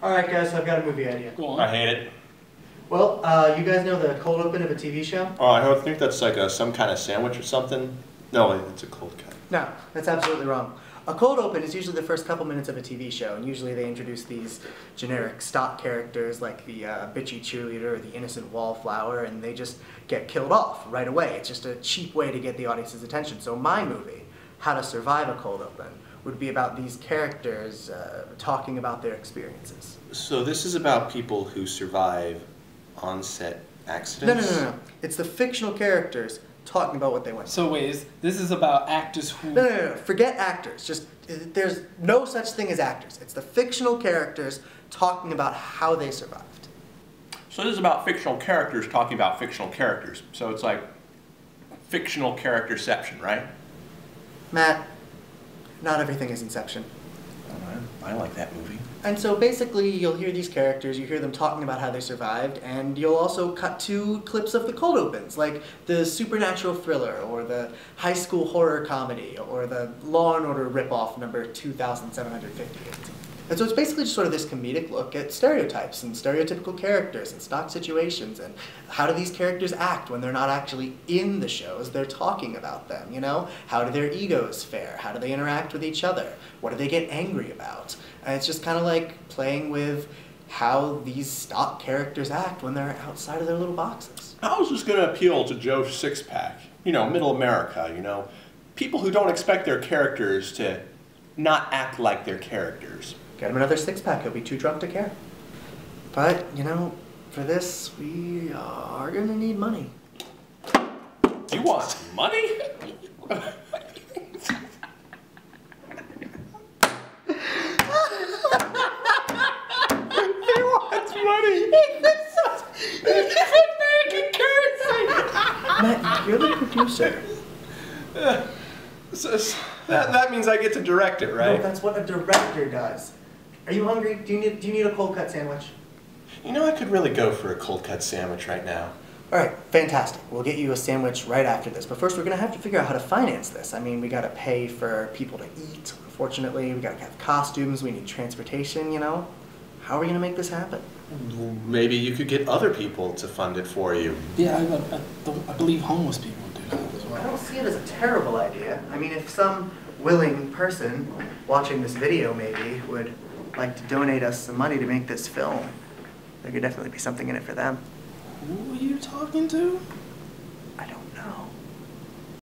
Alright guys, so I've got a movie idea. Go on. I hate it. Well, uh, you guys know the cold open of a TV show? Oh, I don't think that's like a some kind of sandwich or something. No, it's a cold cut. No, that's absolutely wrong. A cold open is usually the first couple minutes of a TV show, and usually they introduce these generic stock characters like the uh, bitchy cheerleader or the innocent wallflower, and they just get killed off right away. It's just a cheap way to get the audience's attention. So my movie, How to Survive a Cold Open, would be about these characters uh, talking about their experiences. So this is about people who survive on-set No, accidents. no, no, no. It's the fictional characters talking about what they went through. So wait, is, this is about actors who. No, no, no, no. Forget actors. Just there's no such thing as actors. It's the fictional characters talking about how they survived. So this is about fictional characters talking about fictional characters. So it's like fictional characterception, right? Matt, not everything is Inception. I like that movie. And so basically, you'll hear these characters, you hear them talking about how they survived, and you'll also cut to clips of the cold opens, like the supernatural thriller, or the high school horror comedy, or the Law and Order ripoff number 2758. And so it's basically just sort of this comedic look at stereotypes and stereotypical characters and stock situations and how do these characters act when they're not actually in the shows, they're talking about them, you know? How do their egos fare? How do they interact with each other? What do they get angry about? And it's just kind of like playing with how these stock characters act when they're outside of their little boxes. How is this going to appeal to Joe Sixpack? You know, middle America, you know? People who don't expect their characters to not act like their characters. Get him another six pack, he'll be too drunk to care. But, you know, for this, we are gonna need money. You want money? he wants money. Matt, you're the producer. So- so that, that means I get to direct it, right? No, right? that's what a director does. Are you hungry? Do you need, do you need a cold cut sandwich? You know, I could really go for a cold cut sandwich right now. All right, fantastic. We'll get you a sandwich right after this. But first, we're gonna have to figure out how to finance this. I mean, we gotta pay for people to eat. Unfortunately, we gotta have costumes. We need transportation. You know, how are we gonna make this happen? Maybe you could get other people to fund it for you. Yeah, I, I, I, believe homeless people do that as I don't see it as a terrible idea. I mean, if some willing person watching this video maybe would like to donate us some money to make this film, there could definitely be something in it for them. Who are you talking to? I don't know.